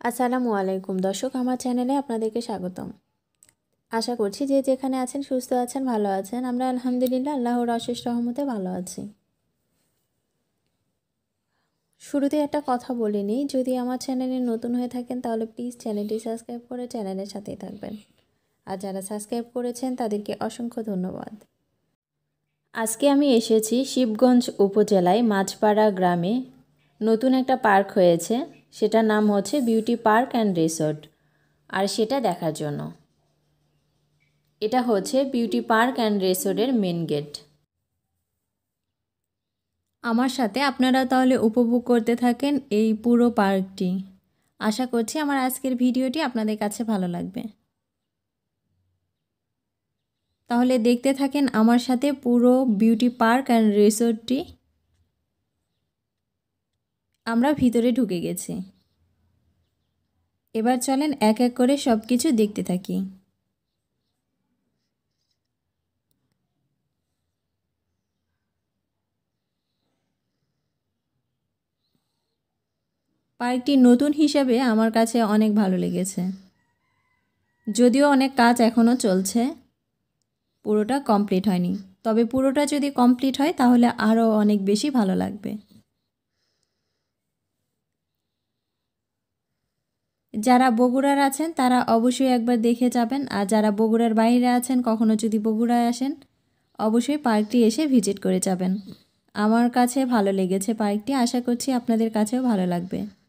আসসালামু আলাইকুম। দর্শক, আমার চ্যানেলে আপনাদেরকে স্বাগতম। আশা করছি যে যেখানে আছেন সুস্থ আছেন, ভালো আছেন। আমরা আলহামদুলিল্লাহ আল্লাহর অশেষ রহমতে ভালো আছি। শুরুতে একটা কথা বলে নিই। যদি আমার চ্যানেলে নতুন হয়ে থাকেন, তাহলে প্লিজ চ্যানেলটি সাবস্ক্রাইব করে চ্যানেলের সাথেই থাকবেন। আর যারা সাবস্ক্রাইব করেছেন, তাদেরকে অসংখ্য ধন্যবাদ। আজকে আমি এসেছি শিবগঞ্জ উপজেলায় মাছপাড়া গ্রামে। নতুন একটা পার্ক হয়েছে। সেটার নাম হচ্ছে বিউটি পার্ক অ্যান্ড রিসোর্ট। আর সেটা দেখার জন্য। এটা হচ্ছে বিউটি পার্ক অ্যান্ড রিসোর্টের মেন গেট। আমার সাথে আপনারা তাহলে উপভোগ করতে থাকেন এই পুরো পার্কটি। আশা করছি আমার আজকের ভিডিওটি আপনাদের কাছে ভালো লাগবে। তাহলে দেখতে থাকেন আমার সাথে পুরো বিউটি পার্ক অ্যান্ড রিসোর্টটি। আমরা ভিতরে ঢুকে গেছি। এবার চলেন এক এক করে সব কিছু দেখতে থাকি। পার্কটি নতুন হিসাবে আমার কাছে অনেক ভালো লেগেছে। যদিও অনেক কাজ এখনও চলছে। পুরোটা কমপ্লিট হয়নি। তবে পুরোটা যদি কমপ্লিট হয়, তাহলে আরও অনেক বেশি ভালো লাগবে। যারা বগুড়ার আছেন, তারা অবশ্যই একবার দেখে যাবেন। আর যারা বগুড়ার বাইরে আছেন, কখনো যদি বগুড়ায় আসেন, অবশ্যই পার্কটি এসে ভিজিট করে যাবেন। আমার কাছে ভালো লেগেছে পার্কটি। আশা করছি আপনাদের কাছেও ভালো লাগবে।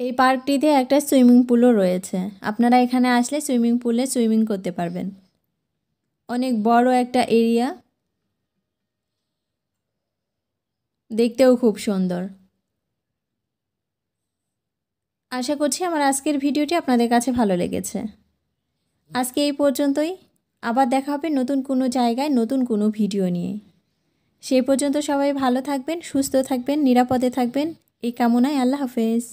এই পার্কটিতে একটা সুইমিং পুলও রয়েছে। আপনারা এখানে আসলে সুইমিং পুলে সুইমিং করতে পারবেন। অনেক বড় একটা এরিয়া। দেখতেও খুব সুন্দর। আশা করছি আমার আজকের ভিডিওটি আপনাদের কাছে ভালো লেগেছে। আজকে এই পর্যন্তই। আবার দেখা হবে নতুন কোনো জায়গায় নতুন কোনো ভিডিও নিয়ে। সেই পর্যন্ত সবাই ভালো থাকবেন, সুস্থ থাকবেন, নিরাপদে থাকবেন। এই কামনায় আল্লাহ হাফেজ।